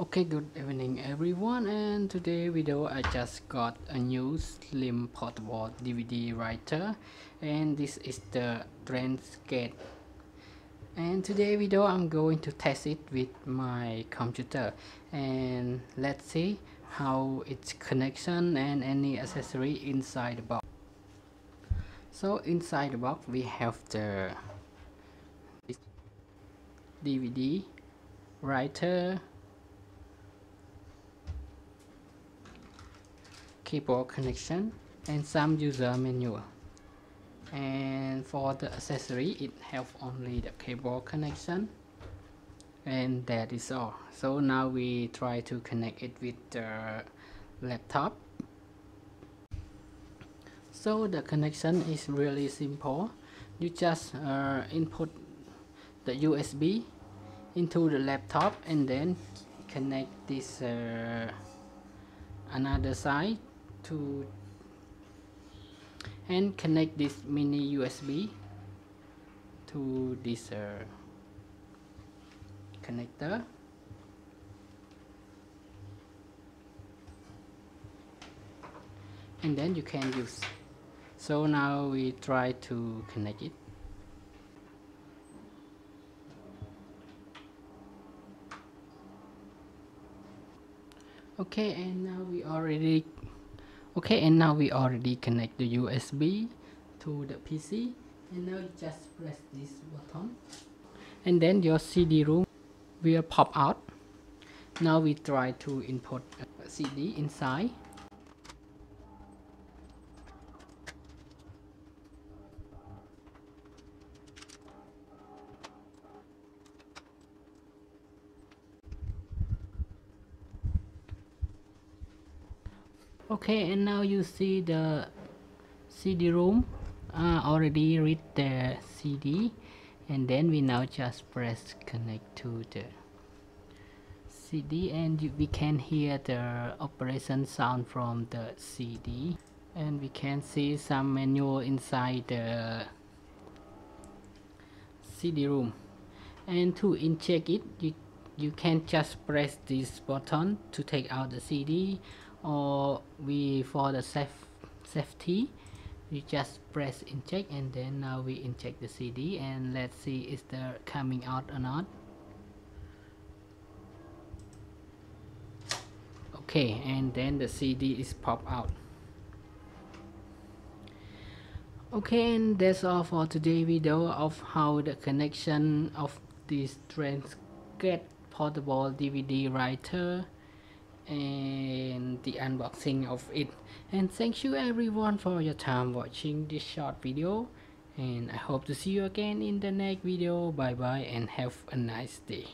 Okay, good evening everyone. And today video I just got a new slim portable DVD writer. And this is the Transcend and today video I'm going to test it with my computer. And let's see how its connection and any accessory inside the box. So inside the box we have the DVD writer keyboard connection and some user manual. And for the accessory it have only the keyboard connection and that is all. So now we try to connect it with the laptop. So the connection is really simple. You just uh, input the USB into the laptop and then connect this uh, another side to and connect this mini USB to this uh, connector. And then you can use. So now we try to connect it. Okay and now we already okay and now we already connect the USB to the PC and now just press this button. And then your CD-ROM will pop out. Now we try to input CD inside okay and now you see the CD-ROM uh, already read the CD and then we now just press connect to the CD and you, we can hear the operation sound from the CD and we can see some manual inside the CD-ROM and to inject it you, you can just press this button to take out the CD or we for the safe safety we just press inject and then now we inject the CD and let's see is there coming out or not. Okay and then the CD is pop out. Okay and that's all for today video of how the connection of this Transcend portable DVD writer and the unboxing of it. And thank you everyone for your time watching this short video. And I hope to see you again in the next video. Bye bye and have a nice day